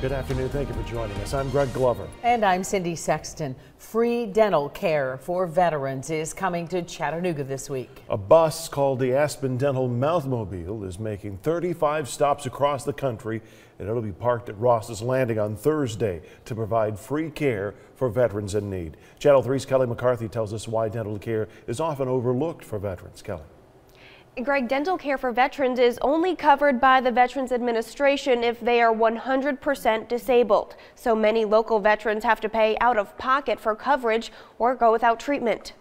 Good afternoon. Thank you for joining us. I'm Greg Glover. And I'm Cindy Sexton. Free dental care for veterans is coming to Chattanooga this week. A bus called the Aspen Dental Mouthmobile is making 35 stops across the country, and it'll be parked at Ross's Landing on Thursday to provide free care for veterans in need. Channel 3's Kelly McCarthy tells us why dental care is often overlooked for veterans. Kelly. Greg, dental care for veterans is only covered by the Veterans Administration if they are 100% disabled. So many local veterans have to pay out of pocket for coverage or go without treatment.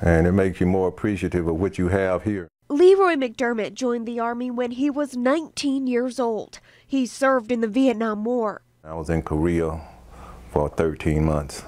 And it makes you more appreciative of what you have here. Leroy McDermott joined the Army when he was 19 years old. He served in the Vietnam War. I was in Korea for 13 months.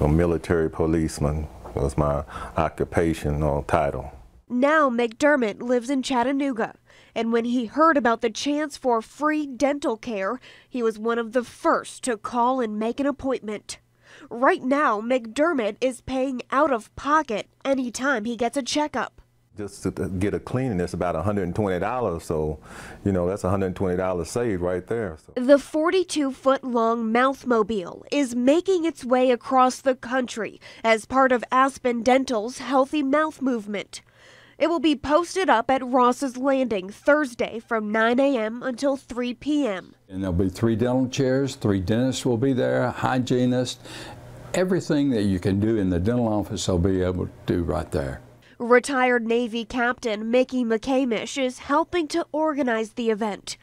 A military policeman was my occupational title. Now McDermott lives in Chattanooga, and when he heard about the chance for free dental care, he was one of the first to call and make an appointment. Right now, McDermott is paying out of pocket anytime he gets a checkup. Just to get a cleaning, it's about $120, so, you know, that's $120 saved right there. So. The 42 foot long mouthmobile is making its way across the country as part of Aspen Dental's Healthy Mouth Movement. It will be posted up at Ross's Landing Thursday from 9 a.m. until 3 p.m. And there'll be three dental chairs, three dentists will be there, hygienists, everything that you can do in the dental office they'll be able to do right there. Retired Navy Captain Mickey McCamish is helping to organize the event.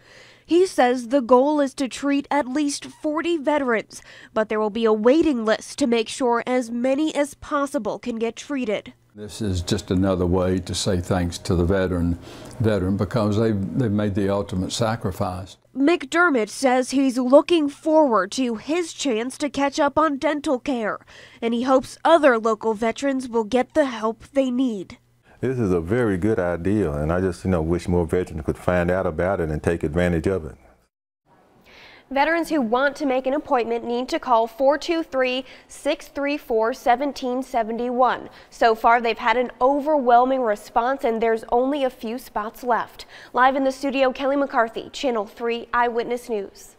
He says the goal is to treat at least 40 veterans, but there will be a waiting list to make sure as many as possible can get treated. This is just another way to say thanks to the veteran, veteran because they've, they've made the ultimate sacrifice. McDermott says he's looking forward to his chance to catch up on dental care, and he hopes other local veterans will get the help they need. This is a very good idea, and I just, you know, wish more veterans could find out about it and take advantage of it. Veterans who want to make an appointment need to call 423-634-1771. So far, they've had an overwhelming response and there's only a few spots left. Live in the studio, Kelly McCarthy, Channel 3 Eyewitness News.